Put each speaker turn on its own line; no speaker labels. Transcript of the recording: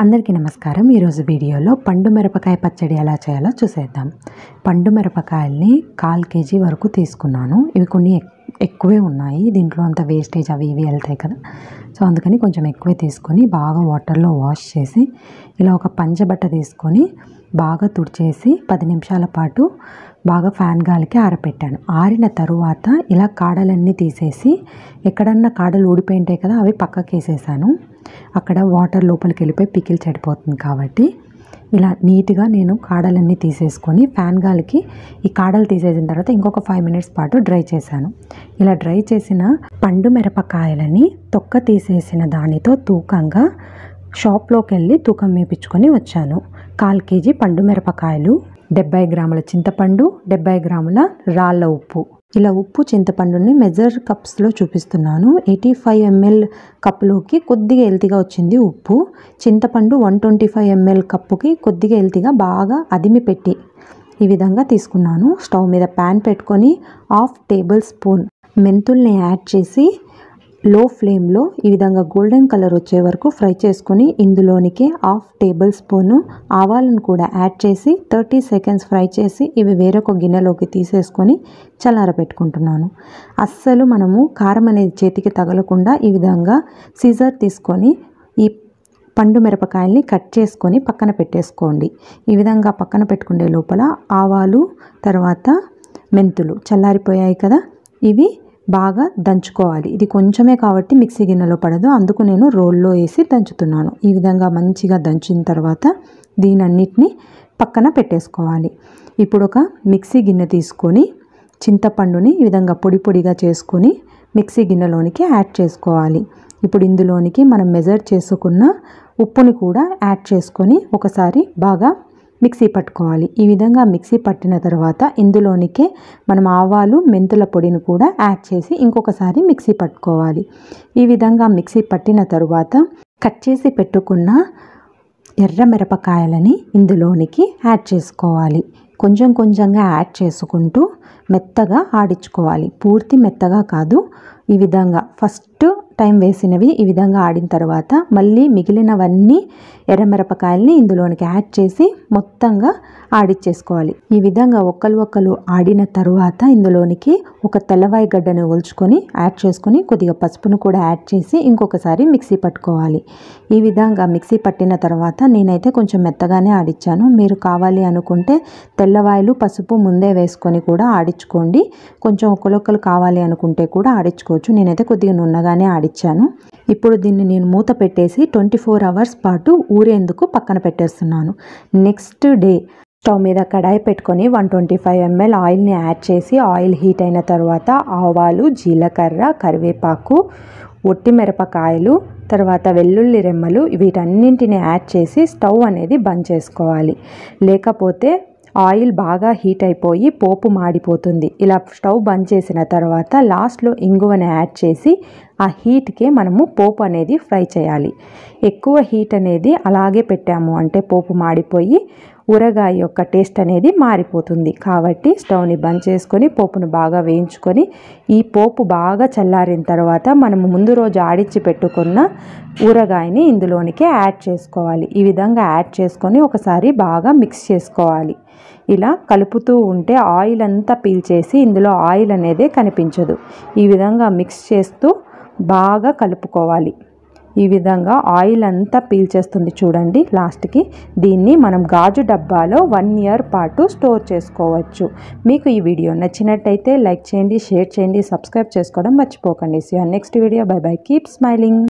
అందరికీ నమస్కారం. ఈరోజు వీడియోలో పండు మిరపకాయ పచ్చడి ఎలా చేయాలో చూసేద్దాం. పండు మిరపకాయల్ని కాల్ కేజీ వరకు తీసుకున్నాను. ఇవి కొన్ని ఎక్కువే ఉన్నాయి. దీంట్లో అంత వేస్టేజ్ అవి ఇవి వెళ్తాయి కదా. సో అందుకని కొంచెం ఎక్కువే తీసుకొని బాగా వాటర్లో వాష్ చేసి ఇలా ఒక పంచబట్ట తీసుకొని బాగా తుడిచేసి పది నిమిషాల పాటు బాగా ఫ్యాన్ గాలికి ఆరపెట్టాను. ఆరిన తరువాత ఇలా కాడలన్నీ తీసేసి ఎక్కడన్నా కాడలు ఊడిపోయి ఉంటాయి కదా అవి పక్కకి వేసేసాను అక్కడ వాటర్ లోపలికి వెళ్ళిపోయి పికిల్ చెడిపోతుంది కాబట్టి ఇలా నీట్గా నేను కాడలన్నీ తీసేసుకొని ఫ్యాన్ గాలికి ఈ కాడలు తీసేసిన తర్వాత ఇంకొక ఫైవ్ మినిట్స్ పాటు డ్రై చేశాను. ఇలా డ్రై చేసిన పండు మిరపకాయలని తొక్క తీసేసిన దానితో తూకంగా షాప్లోకి వెళ్ళి తూకం వేపించుకొని వచ్చాను. కాల్ కేజీ పండు మిరపకాయలు డెబ్బై గ్రాముల చింతపండు డెబ్బై గ్రాముల రాళ్ళ ఉప్పు. ఇలా ఉప్పు చింతపండుని మెజర్ కప్స్లో చూపిస్తున్నాను. ఎయిటీ ఫైవ్ ఎంఎల్ కప్పులోకి కొద్దిగా ఎల్తిగా వచ్చింది ఉప్పు. చింతపండు వన్ ట్వంటీ ఫైవ్ ఎంఎల్ కప్పుకి కొద్దిగా ఎల్తిగా బాగా అదిమి పెట్టి ఈ విధంగా తీసుకున్నాను. స్టవ్ మీద ప్యాన్ పెట్టుకొని హాఫ్ టేబుల్ స్పూన్ మెంతుల్ని యాడ్ చేసి లో ఫ్లేమ్లో ఈ విధంగా గోల్డెన్ కలర్ వచ్చే వరకు ఫ్రై చేసుకొని ఇందులోనికి హాఫ్ టేబుల్ స్పూను ఆవాలను కూడా యాడ్ చేసి థర్టీ సెకండ్స్ ఫ్రై చేసి ఇవి వేరొక గిన్నెలోకి తీసేసుకొని చల్లారబెట్టుకుంటున్నాను అస్సలు మనము కారం అనేది చేతికి తగలకుండా ఈ విధంగా సీజర్ తీసుకొని ఈ పండు మిరపకాయల్ని కట్ చేసుకొని పక్కన పెట్టేసుకోండి. ఈ విధంగా పక్కన పెట్టుకునే లోపల ఆవాలు తర్వాత మెంతులు చల్లారిపోయాయి కదా? ఇవి బాగా దంచుకోవాలి. ఇది కొంచెమే కాబట్టి మిక్సీ గిన్నెలో పడదు. అందుకు నేను రోల్లో వేసి దంచుతున్నాను. ఈ విధంగా మంచిగా దంచిన తర్వాత దీనన్నిటిని పక్కన పెట్టేసుకోవాలి. ఇప్పుడు ఒక మిక్సీ గిన్నె తీసుకొని చింతపండుని ఈ విధంగా పొడి పొడిగా చేసుకొని మిక్సీ గిన్నెలోనికి యాడ్ చేసుకోవాలి. ఇప్పుడు ఇందులోనికి మనం మెజర్ చేసుకున్న ఉప్పుని కూడా యాడ్ చేసుకొని ఒకసారి బాగా మిక్సీ పట్టుకోవాలి. ఈ విధంగా మిక్సీ పట్టిన తర్వాత ఇందులోనికే మనం ఆవాలు మెంతుల పొడిని కూడా యాడ్ చేసి ఇంకొకసారి మిక్సీ పట్టుకోవాలి. ఈ విధంగా మిక్సీ పట్టిన తరువాత కట్ చేసి పెట్టుకున్న ఎర్ర మిరపకాయలని ఇందులోనికి యాడ్ చేసుకోవాలి. కొంచెం కొంచెంగా యాడ్ చేసుకుంటూ మెత్తగా ఆడించుకోవాలి. పూర్తి మెత్తగా కాదు. ఈ విధంగా ఫస్ట్ టైం వేసినవి ఈ విధంగా ఆడిన తర్వాత మళ్ళీ మిగిలినవన్నీ ఎర్రమిరపకాయల్ని ఇందులోనికి యాడ్ చేసి మొత్తంగా ఆడిచ్చేసుకోవాలి. ఈ విధంగా ఒక్కలు ఒక్కలు ఆడిన తరువాత ఇందులోనికి ఒక తెల్లవాయి గడ్డను ఒలుచుకొని యాడ్ చేసుకొని కొద్దిగా పసుపును కూడా యాడ్ చేసి ఇంకొకసారి మిక్సీ పట్టుకోవాలి. ఈ విధంగా మిక్సీ పట్టిన తర్వాత నేనైతే కొంచెం మెత్తగానే ఆడిచ్చాను. మీరు కావాలి అనుకుంటే తెల్లవాయలు పసుపు ముందే వేసుకొని కూడా ఆడించుకోండి కొంచెం ఒక్కలొక్కలు కావాలి అనుకుంటే కూడా ఆడించుకోవచ్చు నేనైతే కొద్దిగా నున్నగానే ఆడిచ్చాను ఇప్పుడు దీన్ని నేను మూత పెట్టేసి ట్వంటీ ఫోర్ అవర్స్ పాటు ఊరేందుకు పక్కన పెట్టేస్తున్నాను. నెక్స్ట్ డే స్టవ్ మీద కడాయి పెట్టుకొని వన్ ట్వంటీ ఫైవ్ ఎంఎల్ ఆయిల్ని యాడ్ చేసి ఆయిల్ హీట్ అయిన తర్వాత ఆవాలు జీలకర్ర కరివేపాకు ఒట్టి మిరపకాయలు తర్వాత వెల్లుల్లి రెమ్మలు వీటన్నింటిని యాడ్ చేసి స్టవ్ అనేది బంద్ చేసుకోవాలి. లేకపోతే ఆయిల్ బాగా హీట్ అయిపోయి పోపు మాడిపోతుంది. ఇలా స్టవ్ బంద్ చేసిన తర్వాత లాస్ట్లో ఇంగువని యాడ్ చేసి ఆ హీట్కే మనము పోపు అనేది ఫ్రై చేయాలి. ఎక్కువ హీట్ అనేది అలాగే పెట్టాము అంటే పోపు మాడిపోయి ఊరగాయ యొక్క టేస్ట్ అనేది మారిపోతుంది. కాబట్టి స్టవ్ని బంద్ చేసుకొని పోపును బాగా వేయించుకొని ఈ పోపు బాగా చల్లారిన తర్వాత మనము ముందు రోజు ఆడిచ్చి పెట్టుకున్న ఊరగాయని ఇందులోనికి యాడ్ చేసుకోవాలి. ఈ విధంగా యాడ్ చేసుకొని ఒకసారి బాగా మిక్స్ చేసుకోవాలి. ఇలా కలుపుతూ ఉంటే ఆయిల్ అంతా పీల్చేసి ఇందులో ఆయిల్ అనేదే కనిపించదు. ఈ విధంగా మిక్స్ చేస్తూ బాగా కలుపుకోవాలి. ఈ విధంగా ఆయిల్ అంతా పీల్చేస్తుంది చూడండి లాస్ట్కి దీన్ని మనం గాజు డబ్బాలో వన్ ఇయర్ పాటు స్టోర్ చేసుకోవచ్చు. మీకు ఈ వీడియో నచ్చినట్టయితే లైక్ చేయండి షేర్ చేయండి సబ్స్క్రైబ్ చేసుకోవడం మర్చిపోకండి. So next video bye bye keep smiling